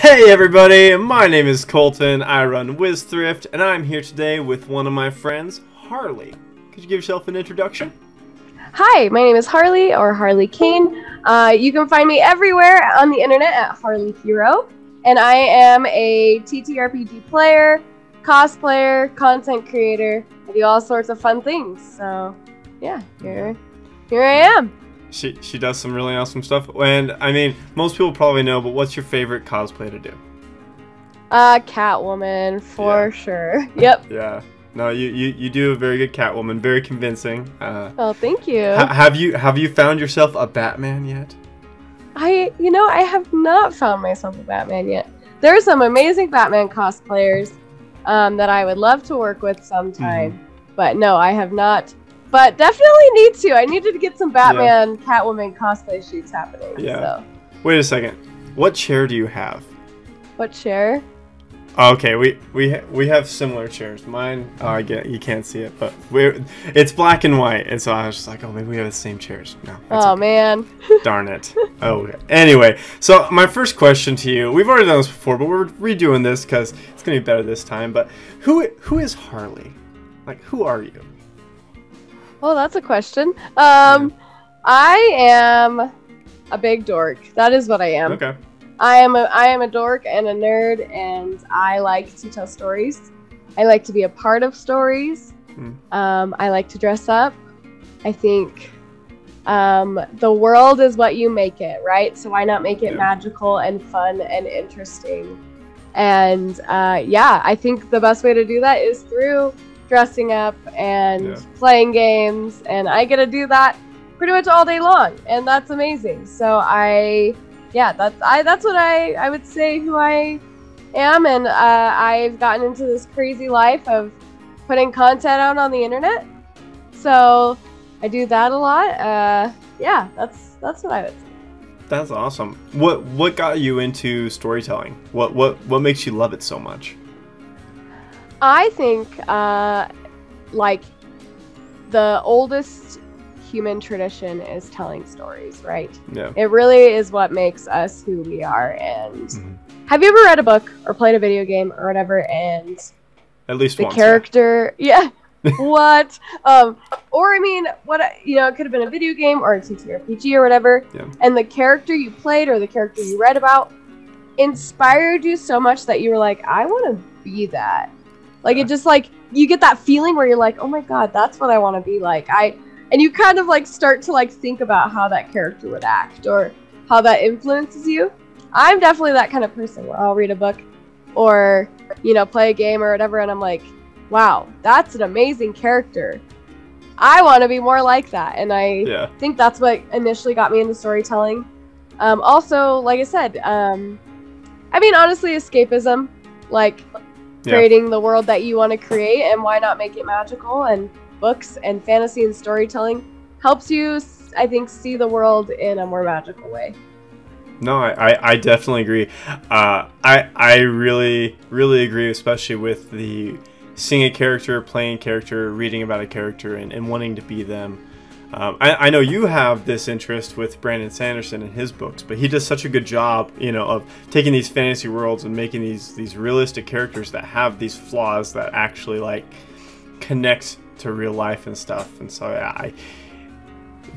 Hey everybody, my name is Colton, I run WizThrift, and I'm here today with one of my friends, Harli. Could you give yourself an introduction? Hi, my name is Harli, or Harli Kane. Uh, you can find me everywhere on the internet at Harli Hero, and I am a TTRPG player, cosplayer, content creator. I do all sorts of fun things. So, yeah, here, here I am. She she does some really awesome stuff, and I mean, most people probably know, but what's your favorite cosplay to do? Uh, Catwoman for Yeah. sure. Yep. Yeah, no, you you, you do a very good Catwoman, very convincing. Uh, Oh, thank you. ha- have you have you found yourself a Batman yet? I, you know, I have not found myself a Batman yet. There are some amazing Batman cosplayers um, that I would love to work with sometime, Mm-hmm. but no, I have not. But definitely need to. I needed to get some Batman, Catwoman cosplay shoots happening. Yeah. So, Wait a second, what chair do you have? what chair? Okay, we we ha- we have similar chairs. Mine, oh, I get you can't see it, but we're it's black and white, and so I was just like, oh, maybe we have the same chairs. No, Oh okay. man. darn it. Oh, okay. anyway, so my first question to you, we've already done this before, but we're redoing this because it's gonna be better this time. But who who is Harli? Like, who are you? Well, that's a question. Um, I am a big dork. That is what I am. Okay. I am a I am a dork and a nerd, and I like to tell stories. I like to be a part of stories. Hmm. Um, I like to dress up. I think um, the world is what you make it, right? So why not make it Yeah. magical and fun and interesting? And uh, yeah, I think the best way to do that is through dressing up and Yeah. playing games, and I get to do that pretty much all day long, and that's amazing. So I yeah, that's I that's what I I would say who I am, and uh, I've gotten into this crazy life of putting content out on the internet. So I do that a lot. Uh, yeah, that's that's what I would say. That's awesome. What what got you into storytelling? What what what makes you love it so much? I think uh, like the oldest human tradition is telling stories, right? Yeah. It really is what makes us who we are. And Mhm. have you ever read a book or played a video game or whatever, and At least the once. character yeah what um or i mean what you know it could have been a video game or a ttrpg or whatever Yeah. and the character you played or the character you read about inspired you so much that you were like i want to be that like it just like you get that feeling where you're like oh my god that's what i want to be like. I and you kind of like start to like think about how that character would act or how that influences you. I'm definitely that kind of person where i'll read a book or you know play a game or whatever and i'm like wow that's an amazing character. I want to be more like that. And i Yeah. think that's what initially got me into storytelling. Um, also like i said um, i mean honestly escapism like Yeah. creating the world that you want to create and why not make it magical and books and fantasy and storytelling helps you i think see the world in a more magical way No, I, I, I definitely agree. Uh, I I really really agree, especially with the seeing a character, playing a character, reading about a character, and, and wanting to be them. Um, I, I know you have this interest with Brandon Sanderson and his books, but he does such a good job, you know, of taking these fantasy worlds and making these these realistic characters that have these flaws that actually like connect to real life and stuff. And so yeah, I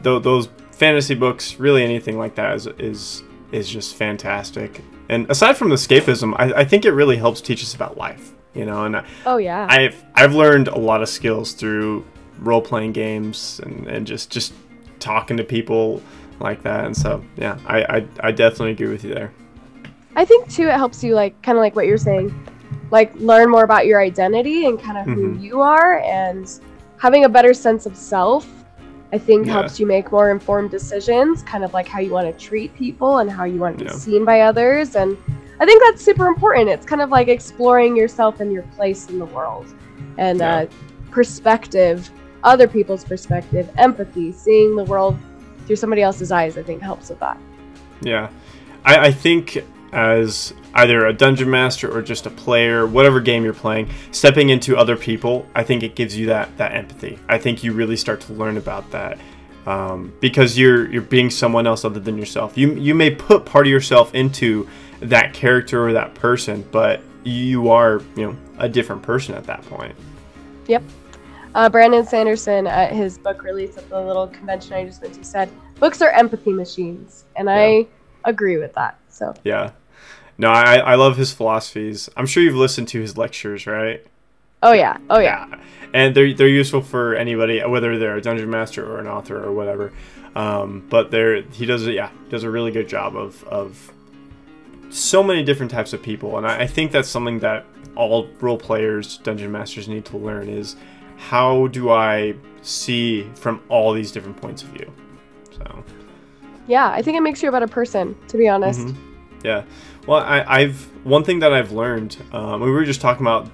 th- those fantasy books, really anything like that, is is is just fantastic. And aside from the escapism, I, I think it really helps teach us about life. You know, and I, oh yeah I've I've learned a lot of skills through role playing games and, and just just talking to people like that. And so yeah, I, I I definitely agree with you there. I think too it helps you like kind of like what you're saying, like learn more about your identity and kind of who Mhm. you are and having a better sense of self. I think Yeah. helps you make more informed decisions, kind of like how you want to treat people and how you want to be seen by others and I think that's super important. It's kind of like exploring yourself and your place in the world and Yeah. uh, perspective, other people's perspective, empathy, seeing the world through somebody else's eyes, I think helps with that. Yeah, I, I think as either a dungeon master or just a player, whatever game you're playing, stepping into other people, I think it gives you that that empathy. I think you really start to learn about that um, because you're you're being someone else other than yourself. You you may put part of yourself into that character or that person, but you are, you know, a different person at that point. Yep. Uh, Brandon Sanderson at his book release at the little convention I just went to said, "Books are empathy machines," and yeah. I agree with that. So yeah, no, I I love his philosophies. I'm sure you've listened to his lectures, right? Oh yeah, oh yeah. yeah. And they're they're useful for anybody, whether they're a dungeon master or an author or whatever. Um, but there he does it. Yeah, does a really good job of of so many different types of people, and I, I think that's something that all role players, dungeon masters need to learn is how do I see from all these different points of view. So. Yeah, I think it makes you a better person, to be honest. Mm-hmm. Yeah. Well, I, have one thing that I've learned. Um, we were just talking about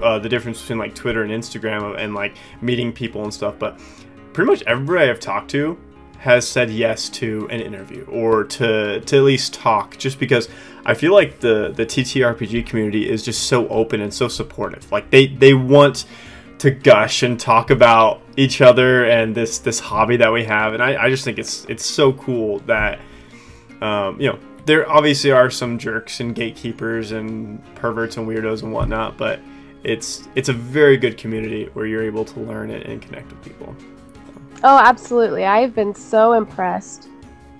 uh, the difference between like Twitter and Instagram and like meeting people and stuff, but pretty much everybody I've talked to has said yes to an interview or to to at least talk just because I feel like the the TTRPG community is just so open and so supportive. Like they they want to gush and talk about each other and this this hobby that we have and I, I just think it's it's so cool that um, you know there obviously are some jerks and gatekeepers and perverts and weirdos and whatnot but it's it's a very good community where you're able to learn and, and connect with people Oh, absolutely. I've been so impressed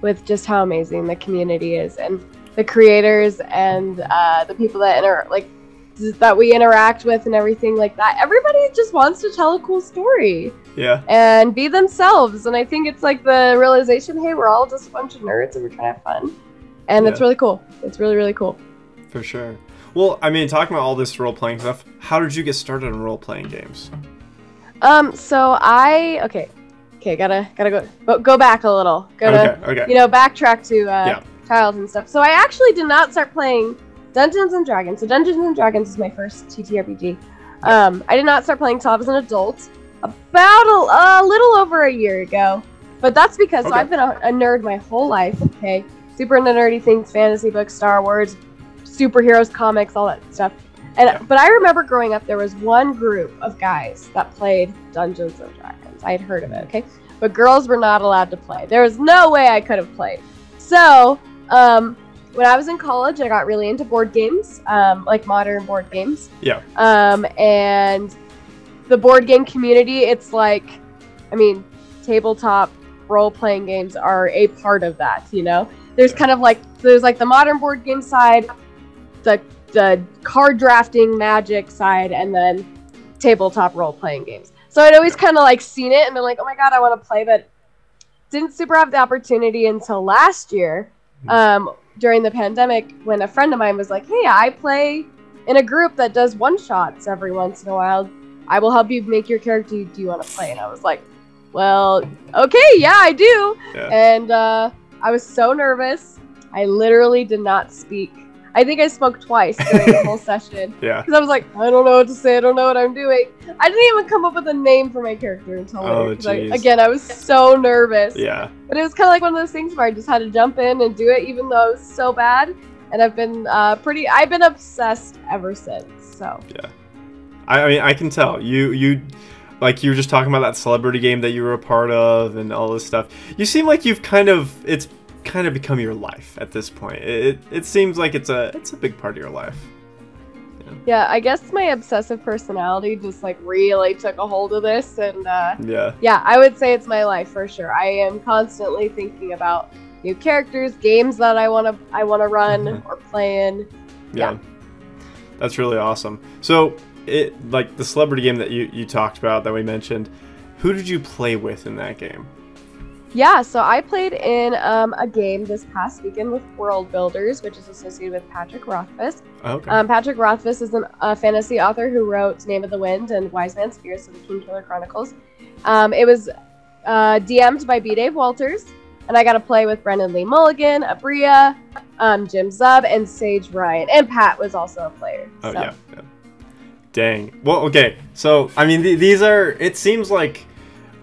with just how amazing the community is and the creators and uh, the people that inter like that we interact with and everything like that. Everybody just wants to tell a cool story. Yeah. And be themselves. And I think it's like the realization, hey, we're all just a bunch of nerds and we're trying to have fun. And yeah. it's really cool. It's really, really cool. For sure. Well, I mean, talking about all this role playing stuff, how did you get started in role playing games? Um, so I okay, Okay, gotta gotta go go back a little. Gotta okay, okay. you know backtrack to uh, yeah. child and stuff. So I actually did not start playing Dungeons and Dragons. So Dungeons and Dragons is my first TTRPG. Um, I did not start playing until I was an adult, about a, a little over a year ago. But that's because okay. so I've been a, a, nerd my whole life. Okay, super into nerdy things, fantasy books, Star Wars, superheroes, comics, all that stuff. And yeah. but I remember growing up, there was one group of guys that played Dungeons and Dragons. I had heard of it, okay? But girls were not allowed to play. There was no way I could have played. So, um, when I was in college, I got really into board games, um, like modern board games. Yeah. Um, and the board game community, it's like, I mean, tabletop role playing games are a part of that, you know? There's kind of like, there's like the modern board game side, the, the card drafting magic side, and then tabletop role playing games. So I'd always kind of like seen it and been like, oh my god, I want to play, but didn't super have the opportunity until last year hmm. um, during the pandemic when a friend of mine was like, hey, I play in a group that does one shots every once in a while. I will help you make your character. Do you want to play? And I was like, well, okay, yeah, I do. Yeah. And uh, I was so nervous. I literally did not speak I think I spoke twice during the whole session. Yeah. Because I was like, I don't know what to say. I don't know what I'm doing. I didn't even come up with a name for my character until oh, later. I, again, I was so nervous. Yeah. But it was kind of like one of those things where I just had to jump in and do it, even though it was so bad. And I've been uh, pretty. I've been obsessed ever since. So. Yeah. I, I mean, I can tell you. You like you were just talking about that celebrity game that you were a part of and all this stuff. You seem like you've kind of it's kind of become your life at this point. It, it seems like it's a it's a big part of your life. Yeah. yeah, I guess my obsessive personality just like really took a hold of this, and uh, yeah, yeah, I would say it's my life for sure. I am constantly thinking about new characters, games that I want to I want to run mm-hmm. or play in. Yeah. yeah, that's really awesome. So it like the celebrity game that you you talked about that we mentioned. Who did you play with in that game? Yeah, so I played in um, a game this past weekend with World Builders, which is associated with Patrick Rothfuss. Oh, okay. Um, Patrick Rothfuss is a uh, fantasy author who wrote Name of the Wind and Wise Man's Fear, so the Kingkiller Chronicles. Um, it was uh, DM'd by B. Dave Walters, and I got to play with Brennan Lee Mulligan, Abria, um, Jim Zub, and Sage Ryan. And Pat was also a player. Oh, so. yeah, yeah. Dang. Well, okay. So, I mean, th- these are, it seems like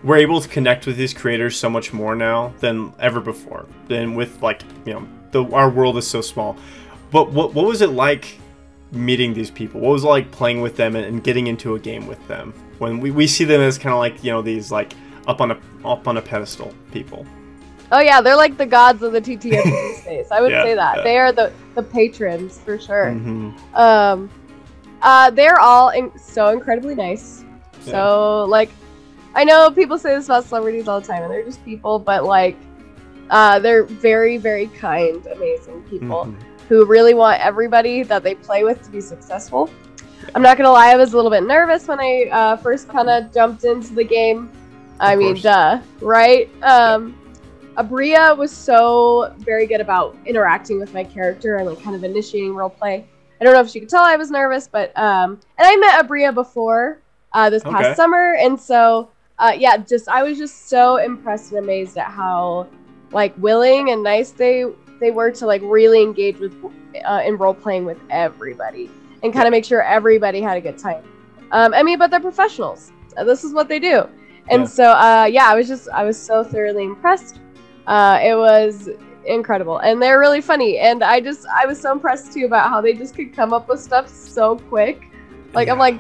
we're able to connect with these creators so much more now than ever before. Than with like you know the our world is so small. But what what was it like meeting these people? What was it like playing with them and, and getting into a game with them? When we, we see them as kind of like you know these like up on a up on a pedestal people. Oh yeah, they're like the gods of the TTS space. I would yeah, say that yeah. they are the the patrons for sure. hmm Um, uh, they're all in- so incredibly nice. So like, I know people say this about celebrities all the time, and they're just people, but like, uh, they're very, very kind, amazing people Mhm. who really want everybody that they play with to be successful. I'm not gonna lie, I was a little bit nervous when I uh, first kind of jumped into the game. I Of mean, course. duh, right? Um, Abria was so very good about interacting with my character and like kind of initiating role play. I don't know if she could tell I was nervous, but um, and I met Abria before uh, this past Okay. summer, and so uh, yeah, just I was just so impressed and amazed at how like willing and nice they they were to like really engage with uh, in role playing with everybody and kind of make sure everybody had a good time. Um, I mean, but they're professionals. Uh, This is what they do, and Yeah. so uh, yeah, I was just I was so thoroughly impressed. Uh, it was incredible, and they're really funny. And I just I was so impressed too about how they just could come up with stuff so quick. Like I'm like,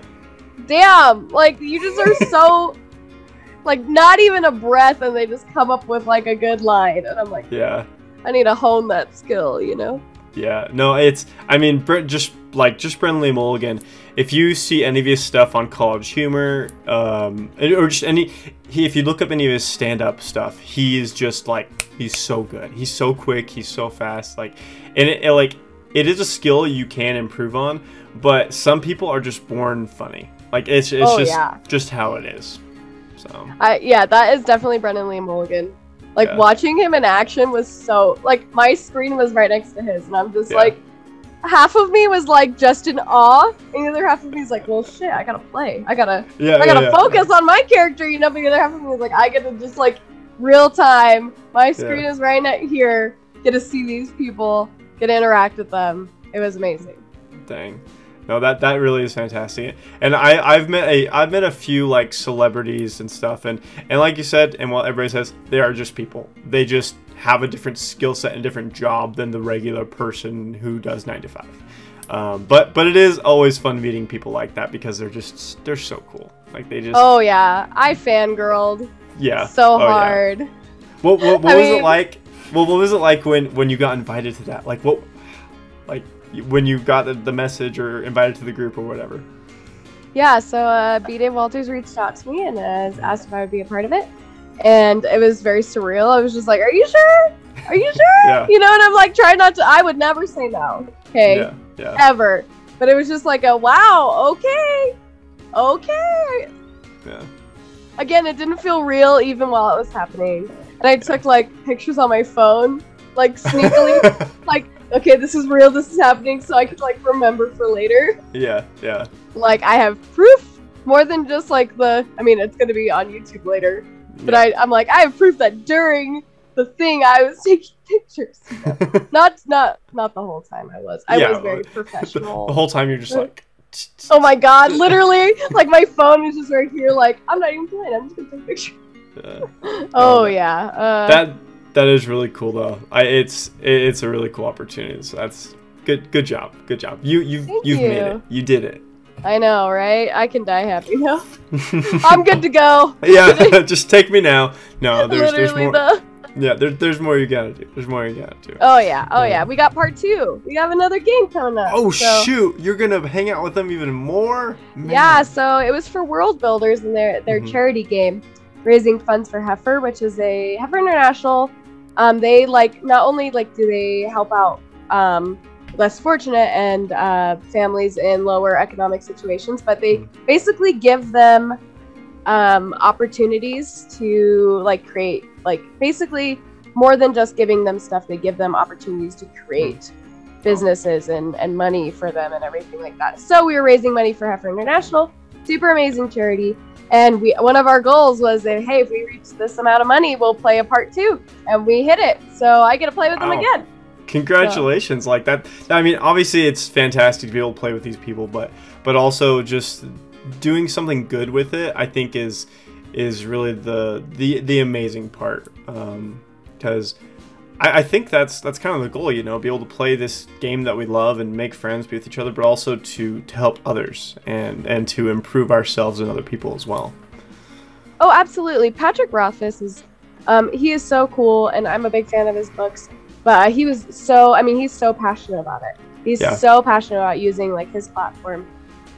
damn, like you just are so. Like not even a breath, and they just come up with like a good line, and I'm like, Yeah. I need to hone that skill, you know? Yeah, no, it's. I mean, just like just Brennan Lee Mulligan. If you see any of his stuff on College Humor, um, or just any, he, if you look up any of his stand-up stuff, he is just like he's so good. He's so quick. He's so fast. Like, and it, it, like it is a skill you can improve on, but some people are just born funny. Like it's it's Oh, just yeah. just how it is. So I yeah, that is definitely Brennan Lee Mulligan. Like Yeah. watching him in action was so like my screen was right next to his, and I'm just Yeah. like, half of me was like just in awe, and the other half of me is like, well, shit, I gotta play, I gotta, yeah, I gotta focus on my character, you know. But the other half of me is like, I get to just like real time. My screen is right net here. Get to see these people, get to interact with them. It was amazing. Dang. No, that that really is fantastic. And I I've met a I've met a few like celebrities and stuff and and like you said and what everybody says, they are just people. They just have a different skill set and different job than the regular person who does 9 to 5. Um, but but it is always fun meeting people like that because they're just they're so cool. Like they just Oh yeah, I fangirled yeah. so Oh, yeah. hard. What what, what I was it like? Well, what was it like when when you got invited to that? Like what like when you got the, the message or invited to the group or whatever? Yeah, so uh, B. Dave Walters reached out to me and uh, asked if I would be a part of it. And it was very surreal. I was just like, Are you sure? Are you sure? Yeah. You know, and I'm like, trying not to, I would never say no. Okay. Yeah. Yeah. Ever. But it was just like a wow, okay. Okay. Yeah. Again, it didn't feel real even while it was happening. And I took like pictures on my phone, like sneakily, like, okay, this is real, this is happening, so I could like remember for later. yeah. Yeah. like I have proof more than just like the I mean it's gonna be on YouTube later. But yeah. I, I'm like I have proof that during the thing I was taking pictures. Not not not the whole time I was. I Yeah, was very professional. the professional. whole time you're just like. oh my god, literally like my phone is just right here like I'm not even playing, I'm just gonna take pictures. Yeah. Oh yeah. Uh, that that is really cool though. I it's it's a really cool opportunity. So that's good good job. Good job. You you Thank you've made it. You did it. I know, right? I can die happy now. I'm good to go. yeah, just take me now. No, there's there's more. the Yeah, there, there's more you gotta do. There's more you gotta do. Oh yeah, oh Yeah. We got part two. We have another game coming up. Oh so- shoot! You're gonna hang out with them even more. Man. Yeah, so it was for World Builders and their their Mhm. charity game, raising funds for Heifer, which is a Heifer International. Um, they like not only like do they help out um, less fortunate and uh, families in lower economic situations, but they Mhm. basically give them um, opportunities to like create like basically more than just giving them stuff. They give them opportunities to create businesses and, and money for them and everything like that. So we were raising money for Heifer International, super amazing charity. And we one of our goals was that hey, if we reach this amount of money, we'll play a part two, and we hit it. So I get to play with them again. Congratulations! Like that. I mean, obviously, it's fantastic to be able to play with these people, but but also just doing something good with it. I think is is really the the the amazing part. Um, because I, I think that's that's kind of the goal. You know, be able to play this game that we love and make friends, be with each other, but also to to help others and and to improve ourselves and other people as well. Oh, absolutely. Patrick Rothfuss is, um, he is so cool, and I'm a big fan of his books. but he was so. I mean, he's so passionate about it. He's Yeah. so passionate about using like his platform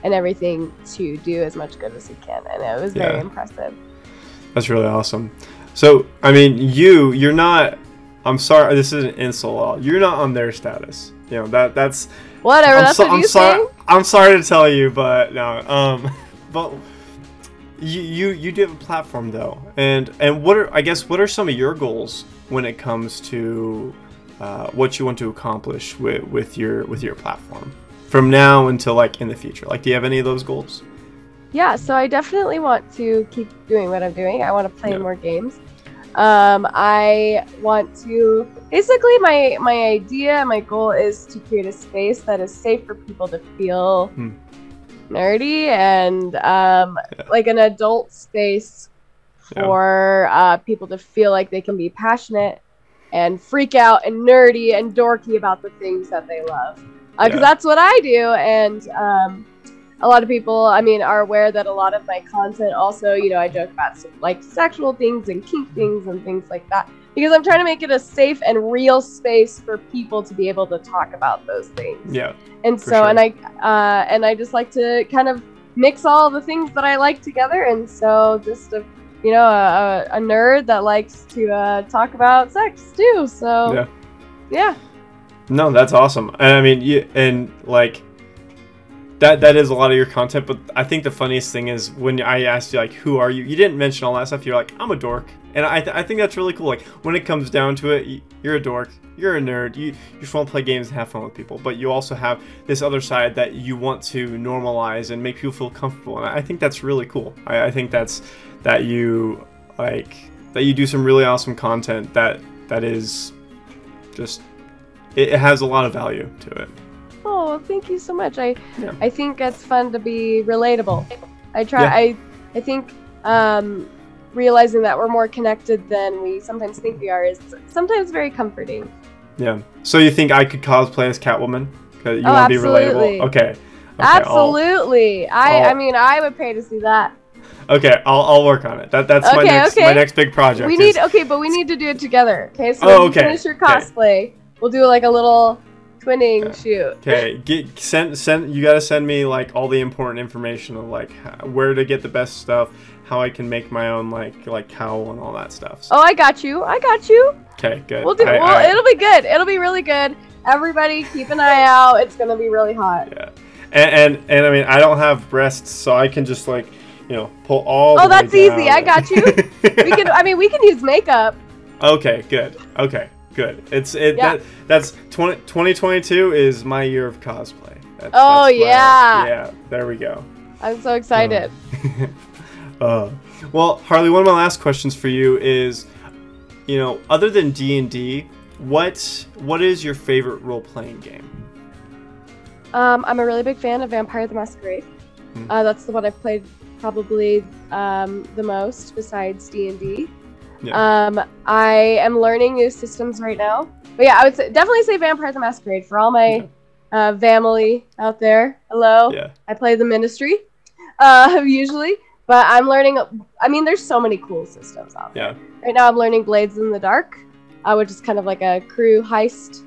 and everything to do as much good as he can, and it was very impressive. That's really awesome. So, I mean, you, you're not. I'm sorry, this is an insult. You're not on their status. You know that that's. Whatever. I'm that's so- what I'm you sorry. I'm sorry to tell you, but no. Um, but you you you do have a platform though, and and what are I guess what are some of your goals when it comes to uh, what you want to accomplish with with your with your platform from now until like in the future? Like, do you have any of those goals? Yeah, so I definitely want to keep doing what I'm doing. I want to play Yeah. more games. Um, I want to basically my my idea, my goal is to create a space that is safe for people to feel Hmm. nerdy and um, Yeah. like an adult space Yeah. for uh, people to feel like they can be passionate and freak out and nerdy and dorky about the things that they love. Because Yeah. that's what I do, and um, a lot of people, I mean, are aware that a lot of my content also, you know, I joke about some, like sexual things and kink things and things like that because I'm trying to make it a safe and real space for people to be able to talk about those things. Yeah. And so, sure. and I, uh, and I just like to kind of mix all the things that I like together. And so, just a, you know, a, a a nerd that likes to uh, talk about sex too. So, Yeah. yeah. No, that's awesome. And I mean, you and like that that is a lot of your content. But I think the funniest thing is when I asked you like, "Who are you?" You didn't mention all that stuff. You're like, "I'm a dork," and I th- I think that's really cool. Like when it comes down to it, you're a dork. You're a nerd. You you just want to play games and have fun with people. But you also have this other side that you want to normalize and make people feel comfortable. And I think that's really cool. I, I think that's that you like that you do some really awesome content that that is just it, it has a lot of value to it. Oh, thank you so much. I Yeah. I think it's fun to be relatable. I try. Yeah. I I think um, realizing that we're more connected than we sometimes think we are is sometimes very comforting. Yeah. So you think I could cosplay as Catwoman? 'Cause you Oh, want to be absolutely. relatable? Okay. Okay, I'll- Absolutely. I I I'll- mean I would pay to see that. okay, I'll, I'll work on it. That that's my Okay, next my next big project. We is- need okay, but we need to do it together. Okay, so Oh, okay, finish your okay. cosplay, we'll do like a little twinning Okay. shoot. Okay, get send send. You gotta send me like all the important information of like h- where to get the best stuff, how I can make my own like like cowl and all that stuff. So, Oh, I got you. I got you. okay, good. We'll do. I- well, I- it'll be good. It'll be really good. Everybody, keep an eye out. It's gonna be really hot. yeah, and, and and I mean I don't have breasts, so I can just like you know pull all. Oh, the way that's easy. down. I got you. We can. I mean, we can use makeup. Okay, good. Okay, good. It's it. Yeah. That, that's 20, 2022 is my year of cosplay. That's, Oh, that's yeah. yeah. There we go. I'm so excited. uh, well, Harli, one of my last questions for you is, you know, other than D and D, what what is your favorite role playing game? Um, I'm a really big fan of Vampire the Masquerade. Hmm. Uh, that's the one I've played probably um, the most besides D and D. Yeah. Um, I am learning new systems right now. But yeah, I would say, definitely say Vampire the Masquerade for all my Okay. uh, family out there. Hello. Yeah. I play the Ministry uh, usually, but I'm learning. I mean, there's so many cool systems out there. Yeah. Right now, I'm learning Blades in the Dark, uh, which is kind of like a crew heist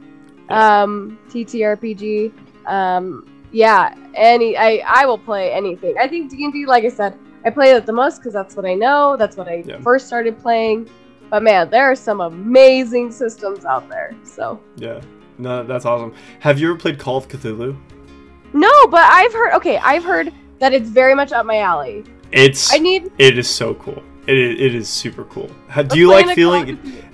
um, TTRPG. Um, yeah, any I I will play anything. I think D and D, like I said, I play it the most because that's what I know. That's what I Yeah. first started playing. But man, there are some amazing systems out there. So Yeah. No, that's awesome. Have you ever played Call of Cthulhu? no, but I've heard. Okay, I've heard that it's very much up my alley. It's I need. it is so cool. It is, it is super cool. How, do you like feeling? Call of Duty.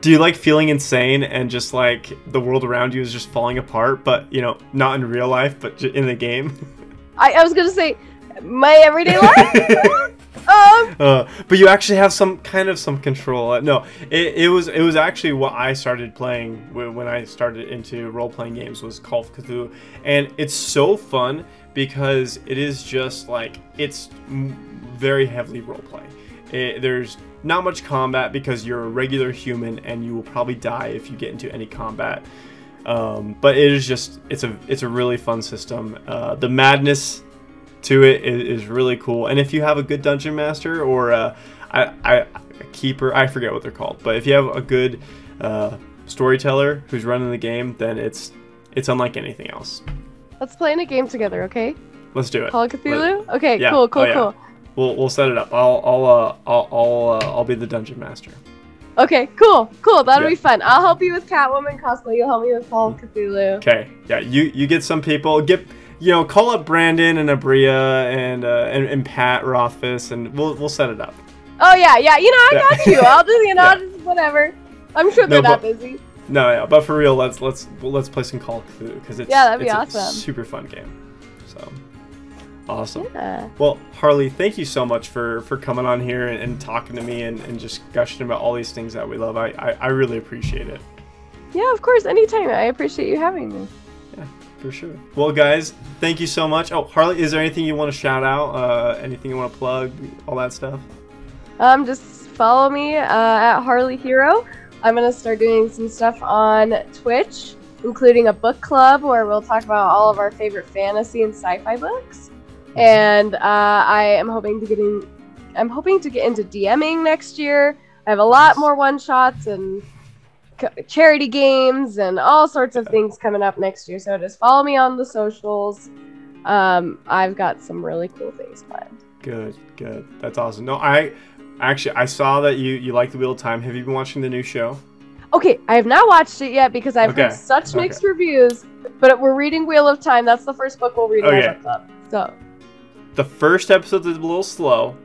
Do you like feeling insane and just like the world around you is just falling apart, but you know, not in real life, but in the game? I, I was gonna say my everyday life. um, uh, but you actually have some kind of some control. Uh, No, it, it was it was actually what I started playing when I started into role playing games was Call of Cthulhu, and it's so fun because it is just like it's very heavily role play. It, there's not much combat because you're a regular human and you will probably die if you get into any combat. Um, but it is just it's a it's a really fun system. Uh, the madness to it is, is really cool. And if you have a good dungeon master or a, I, I, a keeper, I forget what they're called, but if you have a good uh, storyteller who's running the game, then it's it's unlike anything else. Let's play in a game together, okay? Let's do it. Call of Cthulhu? Okay, Yeah. cool, cool, Oh, yeah. cool. We'll we'll set it up. I'll I'll uh, I'll I'll, uh, I'll be the dungeon master. Okay, cool, cool. That'll Yeah. be fun. I'll help you with Catwoman cosplay. You'll help me with Call of Cthulhu. Okay. Yeah. You you get some people. Get you know call up Brandon and Abria and uh, and, and Pat Rothfuss and we'll we'll set it up. Oh yeah, yeah. You know, I Yeah. got you. I'll just, you know, Yeah. Just whatever. I'm sure they're not but- busy. No, yeah, but for real, let's let's let's play some Call of Cthulhu because it's Yeah, that'd be it's awesome. a super fun game. So awesome. Yeah. Well, Harli, thank you so much for for coming on here and, and talking to me and, and just gushing about all these things that we love. I, I I really appreciate it. Yeah, of course. Anytime. I appreciate you having me. For sure. Well, guys, thank you so much. Oh, Harli, is there anything you want to shout out? Uh, anything you want to plug? All that stuff? Um, just follow me uh, at Harli Hero. I'm gonna start doing some stuff on Twitch, including a book club where we'll talk about all of our favorite fantasy and sci-fi books. And uh, I am hoping to get in. I'm hoping to get into DMing next year. I have a lot more one shots and c- charity games and all sorts of things coming up next year. So just follow me on the socials. Um, I've got some really cool things planned. Good, good. That's awesome. No, I actually I saw that you you like the Wheel of Time. Have you been watching the new show? Okay, I have not watched it yet because I've heard such mixed reviews. But we're reading Wheel of Time. That's the first book we'll read Okay. club. So The first episode is a little slow,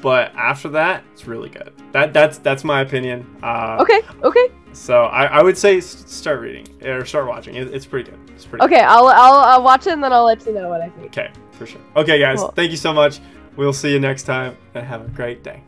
but after that, it's really good. That that's that's my opinion. Uh, okay, okay, So I, I would say start reading or start watching. It, it's pretty good. It's pretty. okay. I'll, I'll I'll watch it and then I'll let you know what I think. Okay, for sure. Okay, guys. Cool. Thank you so much. We'll see you next time and have a great day.